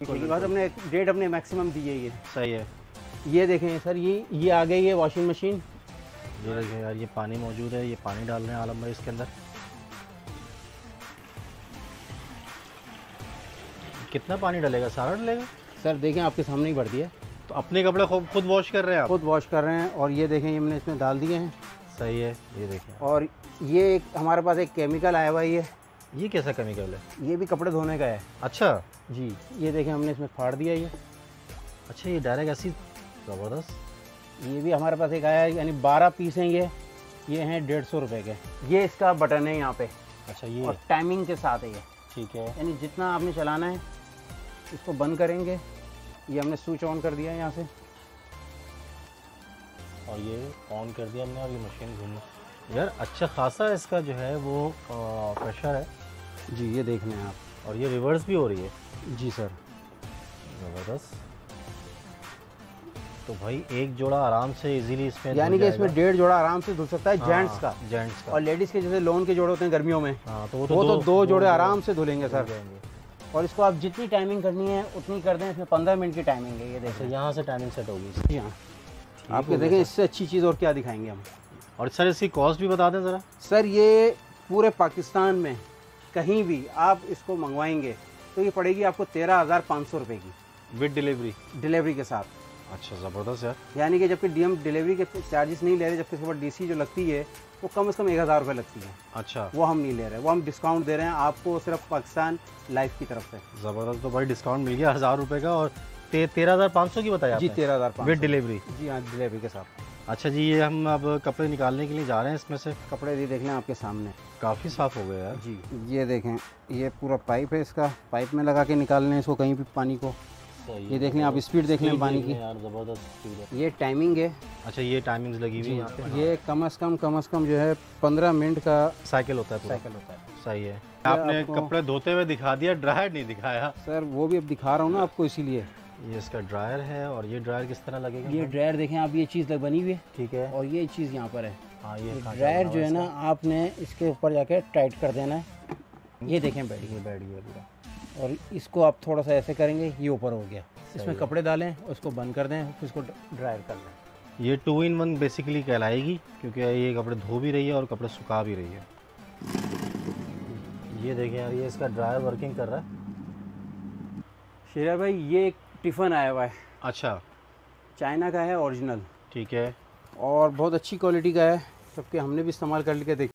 ठीक बाद हमने डेट अपने मैक्सिमम दी है ये। सही है। ये देखें सर ये ये आ गई है वॉशिंग मशीन ये देखिए यार ये पानी मौजूद है ये पानी डाल रहे हैं आलम भाई इसके अंदर। कितना पानी डलेगा? सारा डलेगा? सर देखें आपके सामने ही भर दिया तो अपने कपड़े खुद खुद वॉश कर रहे हैं आप? खुद वॉश कर रहे हैं और ये देखें ये हमने इसमें डाल दिए हैं। सही है ये देखें। और ये एक हमारे पास एक केमिकल आया हुआ है ये। ये कैसा केमिकल है? ये भी कपड़े धोने का है। अच्छा। जी ये देखें हमने इसमें फाड़ दिया ये। अच्छा ये डायरेक्ट ऐसी ज़बरदस्त। ये भी हमारे पास एक आया है यानी बारह पीस हैं ये। ये हैं डेढ़ सौ रुपये के। ये इसका बटन है यहाँ पे। अच्छा ये। और टाइमिंग के साथ है ये। ठीक है। यानी जितना आपने चलाना है इसको बंद करेंगे। ये हमने स्विच ऑन कर दिया है यहाँ से। और ये ऑन कर दिया हमने और ये मशीन घूमी यार अच्छा खासा इसका जो है वो प्रेशर है। जी ये देख लें आप। और ये रिवर्स भी हो रही है। जी सर। ज़बरदस्त। तो भाई एक जोड़ा आराम से इजीली इसमें यानी कि इसमें डेढ़ जोड़ा आराम से धुल सकता है जेंट्स का। जेंट्स का। और लेडीज़ के जैसे लोन के जोड़े होते हैं गर्मियों में। हाँ तो वो वो तो दो जोड़े आराम से धुलेंगे सर। और इसको आप जितनी टाइमिंग करनी है उतनी कर दें। इसमें पंद्रह मिनट की टाइमिंग है ये अच्छा देखें यहाँ से टाइमिंग सेट होगी। जी हाँ। आपके देखें इससे अच्छी चीज़ और क्या दिखाएँगे हम? और सर इसकी कॉस्ट भी बता दें ज़रा। सर ये पूरे पाकिस्तान में कहीं भी आप इसको मंगवाएँगे तो ये पड़ेगी आपको तेरह हज़ार पाँच सौ रुपये की। विद डिलीवरी डिलीवरी के साथ। अच्छा ज़बरदस्त यार। यानी कि जबकि डीएम डिलीवरी के चार्जेस नहीं ले रहे जबकि इसके ऊपर डीसी जो लगती है वो कम से कम एक हज़ार रुपये लगती है। अच्छा। वो हम नहीं ले रहे वो हम डिस्काउंट दे रहे हैं आपको सिर्फ़ पाकिस्तान लाइफ की तरफ़ से। ज़बरदस्त तो भाई डिस्काउंट मिल गया हज़ार रुपये का और तेरह हज़ार पाँच सौ की बताया जी तेरह हज़ार विद डिलीवरी जी हाँ डिलीवरी के साथ। अच्छा जी ये हम अब कपड़े निकालने के लिए जा रहे हैं। इसमें से कपड़े भी देख लें आपके सामने। काफ़ी साफ़ हो गया यार। जी ये देखें ये पूरा पाइप है इसका। पाइप में लगा के निकाल लें इसको कहीं भी पानी को। सही ये देख लें आप स्पीड देख लें पानी की। यार ज़बरदस्त स्पीड है। ये टाइमिंग है। अच्छा ये टाइमिंग्स लगी हुई है यहाँ पे। ये कम अज़ कम कम अज़ कम जो है पंद्रह मिनट का साइकिल होता है साइकिल होता है। सही है। आपने कपड़े धोते हुए दिखा दिया ड्रायर नहीं दिखाया। सर वो भी अब दिखा रहा हूँ ना आपको इसीलिए। ये इसका ड्रायर है और ये ड्रायर किस तरह लगेगा ये ड्रायर देखें आप ये चीज़ बनी हुई है। ठीक है। और ये चीज़ यहाँ पर है। हाँ ये ड्रायर जो है ना आपने इसके ऊपर जाके टाइट कर देना है। ये देखें बैठ ये बैठ गया पूरा और इसको आप थोड़ा सा ऐसे करेंगे ये ऊपर हो गया। इसमें कपड़े डालें उसको बंद कर दें फिर इसको ड्रायर कर लें ये टू इन वन बेसिकली कहलाएगी क्योंकि ये कपड़े धो भी रही है और कपड़े सुखा भी रही है। ये देखें यार ये इसका ड्रायर वर्किंग कर रहा है। शेरा भाई ये एक टिफ़न आया हुआ है। अच्छा। चाइना का है ओरिजिनल। ठीक है। और बहुत अच्छी क्वालिटी का है सबके हमने भी इस्तेमाल कर लिया देख